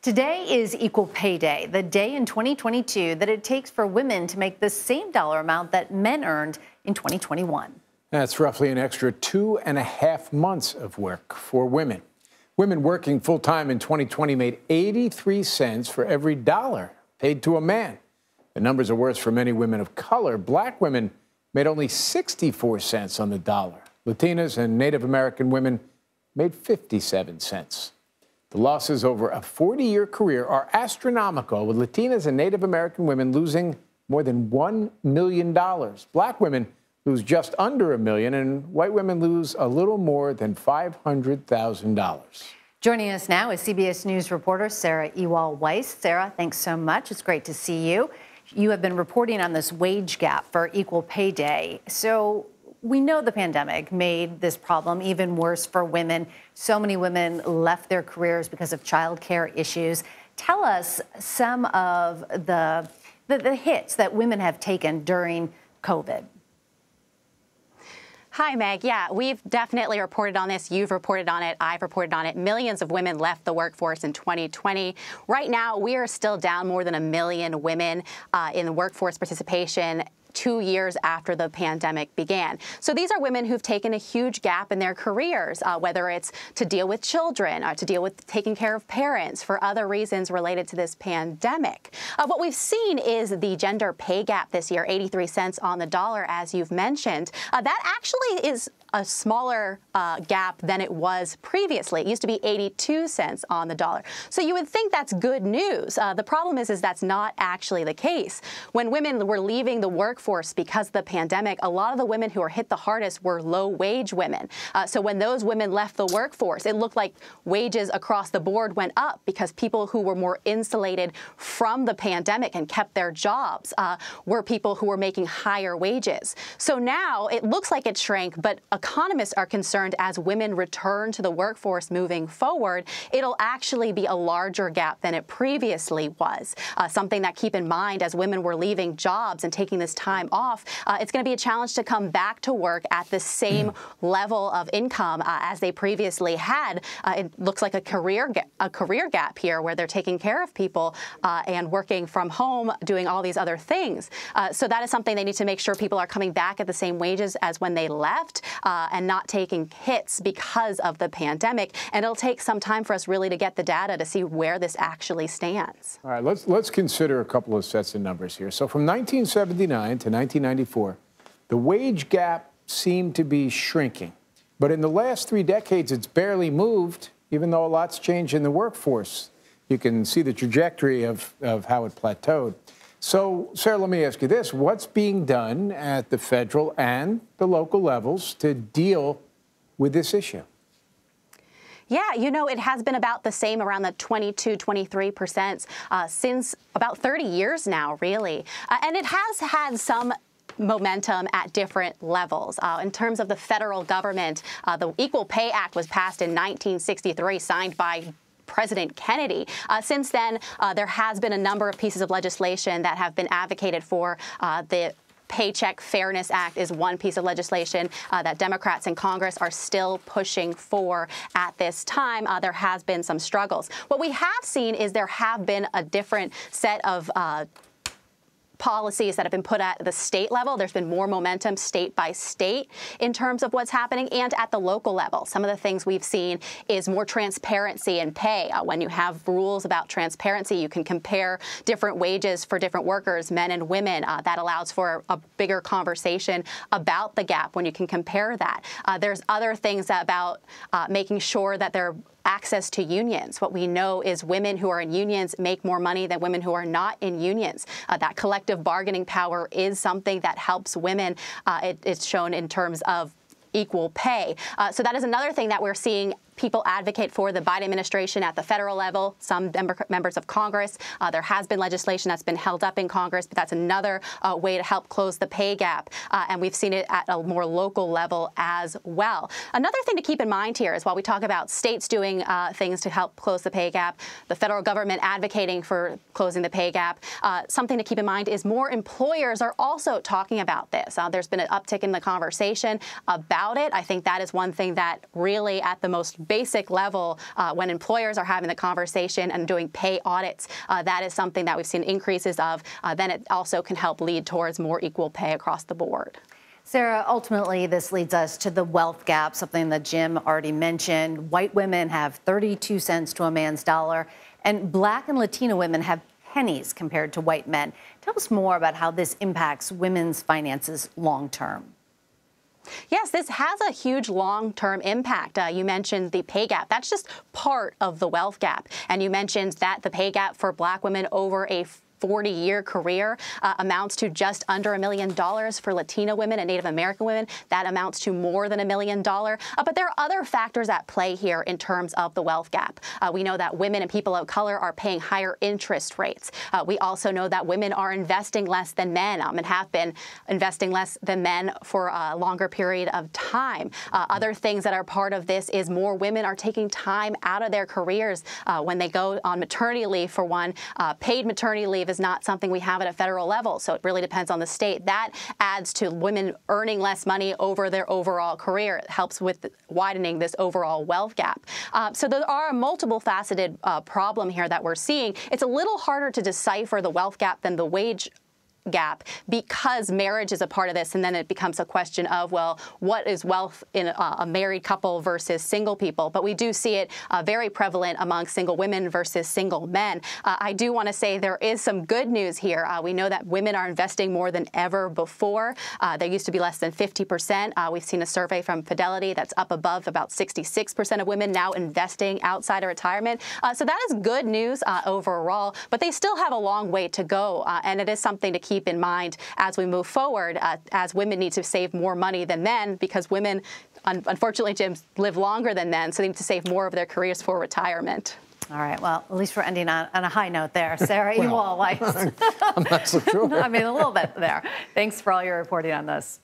Today is Equal Pay Day, the day in 2022 that it takes for women to make the same dollar amount that men earned in 2021. That's roughly an extra two and a half months of work for women. Women working full time in 2020 made 83 cents for every dollar paid to a man. The numbers are worse for many women of color. Black women made only 64 cents on the dollar. Latinas and Native American women made 57 cents. The losses over a 40 year career are astronomical, with Latinas and Native American women losing more than $1 million. Black women lose just under a million, and white women lose a little more than $500,000. Joining us now is CBS News reporter Sarah Ewall-Wice. Sarah, thanks so much. It's great to see you. You have been reporting on this wage gap for Equal Pay Day. So, we know the pandemic made this problem even worse for women. So many women left their careers because of childcare issues. Tell us some of the, the, the hits that women have taken during COVID. Hi, Meg. Yeah, we've definitely reported on this. You've reported on it. I've reported on it. Millions of women left the workforce in 2020. Right now, we are still down more than a million women uh, in workforce participation two years after the pandemic began. So these are women who've taken a huge gap in their careers, uh, whether it's to deal with children or to deal with taking care of parents for other reasons related to this pandemic. Uh, what we've seen is the gender pay gap this year, 83 cents on the dollar, as you've mentioned. Uh, that actually is a smaller uh, gap than it was previously. It used to be 82 cents on the dollar. So you would think that's good news. Uh, the problem is, is that's not actually the case. When women were leaving the workforce because of the pandemic, a lot of the women who were hit the hardest were low-wage women. Uh, so when those women left the workforce, it looked like wages across the board went up because people who were more insulated from the pandemic and kept their jobs uh, were people who were making higher wages. So now it looks like it shrank, but economists are concerned as women return to the workforce moving forward, it'll actually be a larger gap than it previously was. Uh, something that keep in mind as women were leaving jobs and taking this time off, uh, it's going to be a challenge to come back to work at the same level of income uh, as they previously had. Uh, it looks like a career a career gap here where they're taking care of people uh, and working from home, doing all these other things. Uh, so that is something they need to make sure people are coming back at the same wages as when they left uh, and not taking hits because of the pandemic. And it'll take some time for us really to get the data to see where this actually stands. All right, let's let's consider a couple of sets of numbers here. So from 1979 to 1994, the wage gap seemed to be shrinking. But in the last three decades, it's barely moved, even though a lot's changed in the workforce. You can see the trajectory of, of how it plateaued. So, Sarah, let me ask you this. What's being done at the federal and the local levels to deal with this issue? Yeah, you know, it has been about the same around the 22, 23% uh, since about 30 years now, really. Uh, and it has had some momentum at different levels. Uh, in terms of the federal government, uh, the Equal Pay Act was passed in 1963, signed by President Kennedy. Uh, since then, uh, there has been a number of pieces of legislation that have been advocated for uh, the Paycheck Fairness Act is one piece of legislation uh, that Democrats in Congress are still pushing for at this time. Uh, there has been some struggles. What we have seen is there have been a different set of uh, policies that have been put at the state level. There's been more momentum state by state in terms of what's happening and at the local level. Some of the things we've seen is more transparency in pay. Uh, when you have rules about transparency, you can compare different wages for different workers, men and women. Uh, that allows for a bigger conversation about the gap when you can compare that. Uh, there's other things about uh, making sure that they're access to unions. What we know is women who are in unions make more money than women who are not in unions. Uh, that collective bargaining power is something that helps women. Uh, it, it's shown in terms of equal pay. Uh, so that is another thing that we're seeing people advocate for the Biden administration at the federal level, some members of Congress. Uh, there has been legislation that's been held up in Congress, but that's another uh, way to help close the pay gap. Uh, and we've seen it at a more local level as well. Another thing to keep in mind here is while we talk about states doing uh, things to help close the pay gap, the federal government advocating for closing the pay gap, uh, something to keep in mind is more employers are also talking about this. Uh, there's been an uptick in the conversation about it. I think that is one thing that really at the most basic level, uh, when employers are having the conversation and doing pay audits, uh, that is something that we've seen increases of. Uh, then it also can help lead towards more equal pay across the board. Sarah, ultimately, this leads us to the wealth gap, something that Jim already mentioned. White women have 32 cents to a man's dollar, and black and Latina women have pennies compared to white men. Tell us more about how this impacts women's finances long term. Yes, this has a huge long-term impact. Uh, you mentioned the pay gap. That's just part of the wealth gap. And you mentioned that the pay gap for black women over a 40 year career uh, amounts to just under a million dollars for Latina women and Native American women. That amounts to more than a million dollar. Uh, but there are other factors at play here in terms of the wealth gap. Uh, we know that women and people of color are paying higher interest rates. Uh, we also know that women are investing less than men um, and have been investing less than men for a longer period of time. Uh, other things that are part of this is more women are taking time out of their careers uh, when they go on maternity leave, for one, paid maternity leave is not something we have at a federal level, so it really depends on the state. That adds to women earning less money over their overall career. It helps with widening this overall wealth gap. Uh, so there are a multiple faceted uh, problem here that we're seeing. It's a little harder to decipher the wealth gap than the wage gap because marriage is a part of this. And then it becomes a question of, well, what is wealth in a, married couple versus single people? But we do see it uh, very prevalent among single women versus single men. Uh, I do want to say there is some good news here. Uh, we know that women are investing more than ever before. Uh, there used to be less than 50%. Uh, we've seen a survey from Fidelity that's up above about 66% of women now investing outside of retirement. Uh, so that is good news overall, but they still have a long way to go. and it is something to keep keep in mind as we move forward, uh, as women need to save more money than men because women, un unfortunately, Jim, live longer than men, so they need to save more of their careers for retirement. All right. Well, at least we're ending on, on a high note there. Sarah well, Ewall-Wice. I'm not so sure. I mean, a little bit there. Thanks for all your reporting on this.